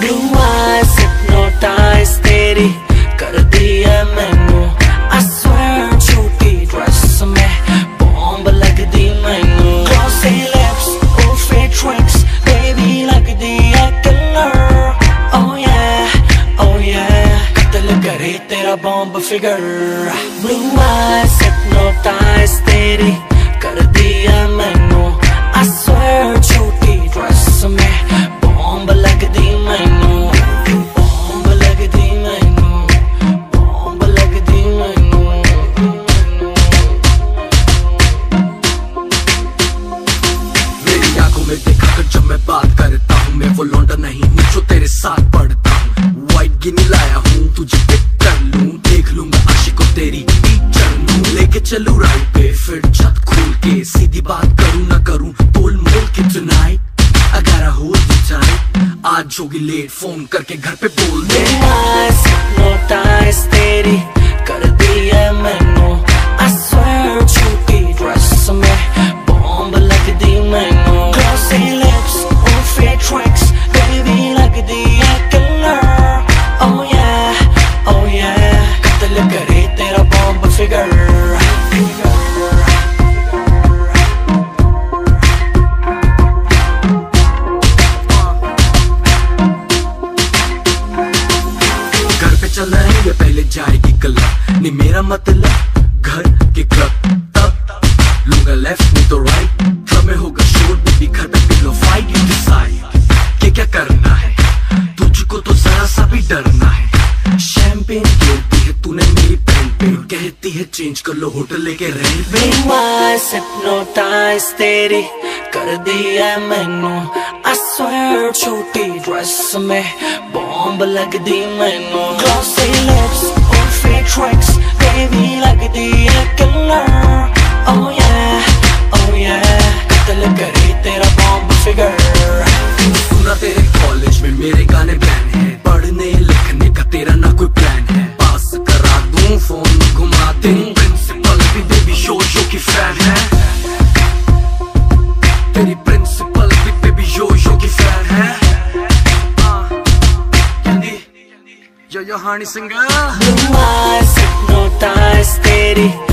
Blue eyes hypnotize तेरी कर दी है मैनू I swear छोटी ड्रेस में बॉम्ब लगदी मैनू Glossy lips, oh fake tricks Baby लगदी है killer Oh yeah, oh yeah कत्ल करे तेरा bomb figure Blue eyes hypnotize तेरी तुझे कर लूँ देख लूँगा आशिको तेरी टीचर लूँ लेके चलू राइट पे, फिर छत खोल के सीधी बात करूँ ना करूँ बोल मोल के टुनाइट अगर हो जाए you आज होगी लेट फ़ोन करके घर पे बोल दे। तेरी नहीं, मेरा मतलब घर के क्लब तब। लूँगा लेफ़्ट नहीं तो राइट क्लब में होगा शोर बेबी घर पे पिलो फाइट यू डिसाइड कि क्या करना है? तुझको तो जरा सा भी डरना है। शैंपेन गिरती है तूने मेरी पेन पे कहती है चेंज कर लो होटल लेके रेंट पे। Blue तेरी, कर दी है मैनू। I छोटी ड्रेस में बॉम्ब लगदी मैनू। Glossy lips on fake tricks Baby, like a dealer killer. Oh yeah. जय हानी सिंह तेरी।